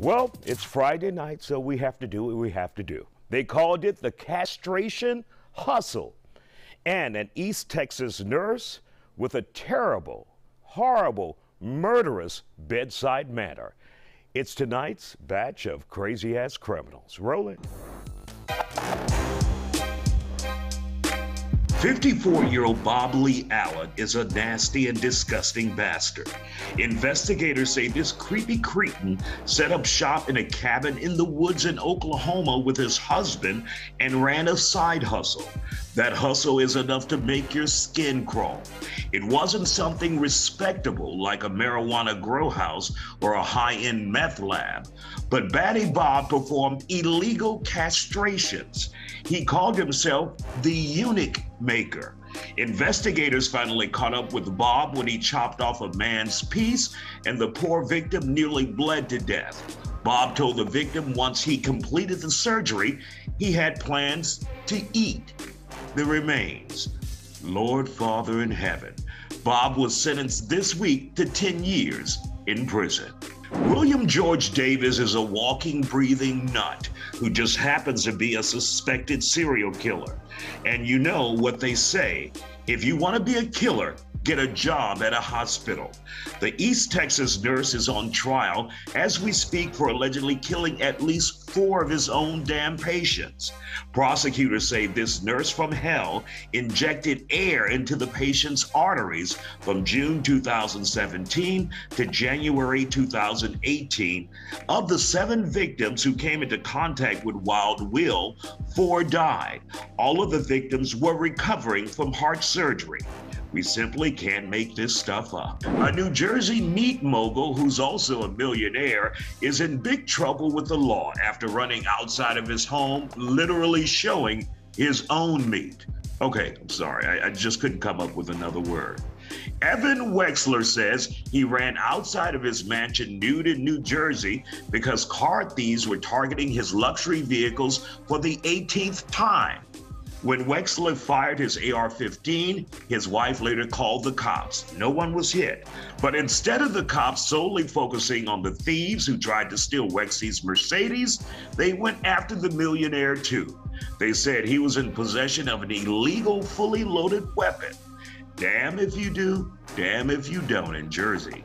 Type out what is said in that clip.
Well, it's Friday night, so we have to do what we have to do. They called it the castration hustle. And an East Texas nurse with a terrible, horrible, murderous bedside manner. It's tonight's batch of crazy ass criminals. Rolling. 54 year old Bob Lee Allen is a nasty and disgusting bastard. Investigators say this creepy cretin set up shop in a cabin in the woods in Oklahoma with his husband and ran a side hustle. That hustle is enough to make your skin crawl. It wasn't something respectable like a marijuana grow house or a high end meth lab, but Batty Bob performed illegal castrations. He called himself the eunuch maker. Investigators finally caught up with Bob when he chopped off a man's piece, and the poor victim nearly bled to death. Bob told the victim once he completed the surgery, he had plans to eat the remains. Lord Father in heaven, Bob was sentenced this week to 10 years in prison. William George Davis is a walking, breathing nut who just happens to be a suspected serial killer. And you know what they say if you want to be a killer, get a job at a hospital. The East Texas nurse is on trial as we speak for allegedly killing at least four of his own damn patients. Prosecutors say this nurse from hell injected air into the patient's arteries from June 2017 to January 2018. Of the seven victims who came into contact with Wild Will, four died. All of the victims were recovering from heart surgery. We simply can't make this stuff up. A New Jersey meat mogul who's also a millionaire is in big trouble with the law after running outside of his home, literally showing his own meat. Okay, I'm sorry, I, I just couldn't come up with another word. Evan Wexler says he ran outside of his mansion nude in New Jersey because car thieves were targeting his luxury vehicles for the 18th time. When Wexler fired his AR 15, his wife later called the cops. No one was hit. But instead of the cops solely focusing on the thieves who tried to steal Wexy's Mercedes, they went after the millionaire too. They said he was in possession of an illegal, fully loaded weapon. Damn if you do, damn if you don't in Jersey.